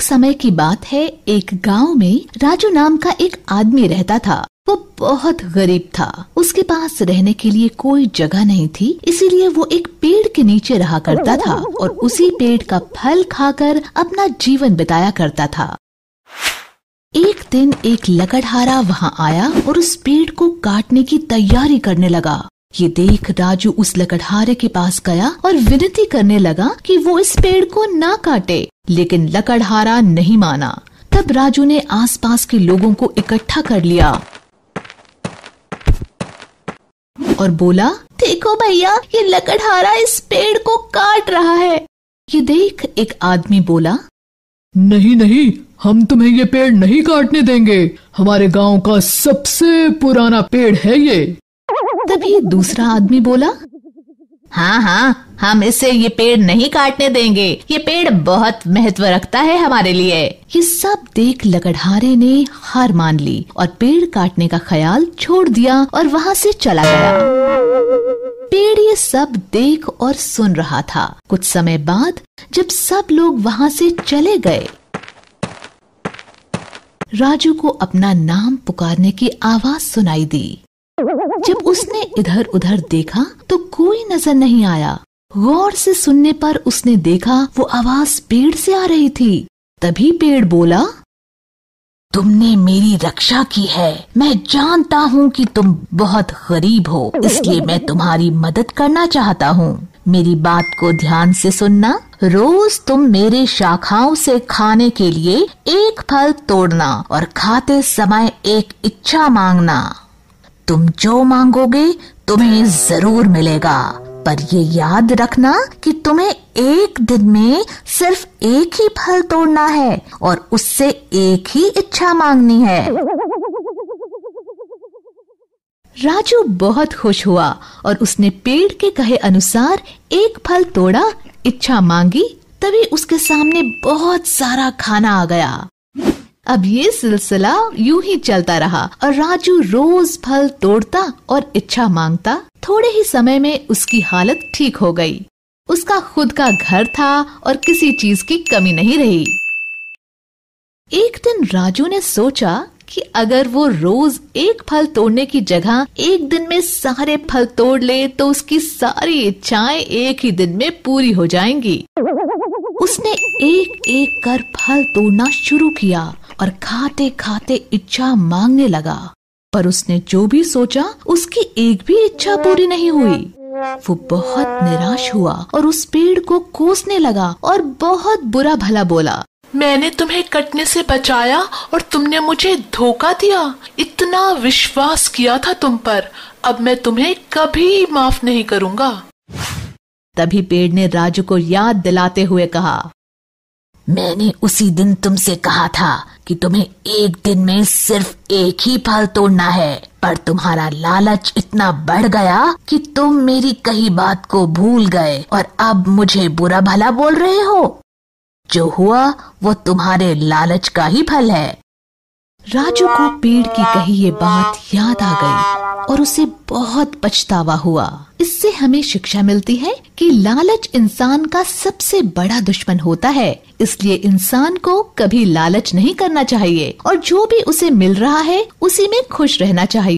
एक समय की बात है, एक गाँव में राजू नाम का एक आदमी रहता था। वो बहुत गरीब था। उसके पास रहने के लिए कोई जगह नहीं थी, इसीलिए वो एक पेड़ के नीचे रहा करता था और उसी पेड़ का फल खाकर अपना जीवन बिताया करता था। एक दिन एक लकड़हारा वहाँ आया और उस पेड़ को काटने की तैयारी करने लगा। ये देख राजू उस लकड़हारे के पास गया और विनती करने लगा कि वो इस पेड़ को ना काटे, लेकिन लकड़हारा नहीं माना। तब राजू ने आसपास के लोगों को इकट्ठा कर लिया। और बोला, देखो भैया, ये लकड़हारा इस पेड़ को काट रहा है। ये देख एक आदमी बोला, नहीं नहीं, हम तुम्हें ये पेड़ नहीं काटने देंगे। हमारे गाँव का सबसे पुराना पेड़ है ये। तभी दूसरा आदमी बोला हाँ हाँ हम इसे ये पेड़ नहीं काटने देंगे। ये पेड़ बहुत महत्व रखता है हमारे लिए। ये सब देख लकड़हारे ने हार मान ली और पेड़ काटने का ख्याल छोड़ दिया और वहाँ से चला गया। पेड़ ये सब देख और सुन रहा था। कुछ समय बाद जब सब लोग वहाँ से चले गए, राजू को अपना नाम पुकारने की आवाज़ सुनाई दी। जब उसने इधर उधर देखा तो कोई नज़र नहीं आया। गौर से सुनने पर उसने देखा, वो आवाज़ पेड़ से आ रही थी। तभी पेड़ बोला, तुमने मेरी रक्षा की है। मैं जानता हूँ कि तुम बहुत गरीब हो, इसलिए मैं तुम्हारी मदद करना चाहता हूँ। मेरी बात को ध्यान से सुनना। रोज तुम मेरे शाखाओं से खाने के लिए एक फल तोड़ना और खाते समय एक इच्छा मांगना। तुम जो मांगोगे तुम्हें ज़रूर मिलेगा। पर ये याद रखना कि तुम्हें एक दिन में सिर्फ़ एक ही फल तोड़ना है और उससे एक ही इच्छा मांगनी है। राजू बहुत खुश हुआ और उसने पेड़ के कहे अनुसार एक फल तोड़ा, इच्छा मांगी, तभी उसके सामने बहुत सारा खाना आ गया। अब ये सिलसिला यूँ ही चलता रहा और राजू रोज फल तोड़ता और इच्छा माँगता। थोड़े ही समय में उसकी हालत ठीक हो गई। उसका खुद का घर था और किसी चीज़ की कमी नहीं रही। एक दिन राजू ने सोचा कि अगर वो रोज एक फल तोड़ने की जगह एक दिन में सारे फल तोड़ ले तो उसकी सारी इच्छाएँ एक ही दिन में पूरी हो जाएँगी। उसने एक एक कर फल तोड़ना शुरू किया और खाते खाते इच्छा मांगने लगा। पर उसने जो भी सोचा उसकी एक भी इच्छा पूरी नहीं हुई। वो बहुत निराश हुआ और उस पेड़ को कोसने लगा और बहुत बुरा भला बोला। मैंने तुम्हें कटने से बचाया और तुमने मुझे धोखा दिया। इतना विश्वास किया था तुम पर। अब मैं तुम्हें कभी माफ़ नहीं करूँगा। तभी पेड़ ने राजू को याद दिलाते हुए कहा मैंने उसी दिन तुमसे कहा था कि तुम्हें एक दिन में सिर्फ़ एक ही फल तोड़ना है, पर तुम्हारा लालच इतना बढ़ गया कि तुम मेरी कही बात को भूल गए और अब मुझे बुरा भला बोल रहे हो। जो हुआ, वो तुम्हारे लालच का ही फल है। राजू को पेड़ की कही ये बात याद आ गई और उसे बहुत पछतावा हुआ। इससे हमें शिक्षा मिलती है कि लालच इंसान का सबसे बड़ा दुश्मन होता है। इसलिए इंसान को कभी लालच नहीं करना चाहिए। और जो भी उसे मिल रहा है, उसी में खुश रहना चाहिए।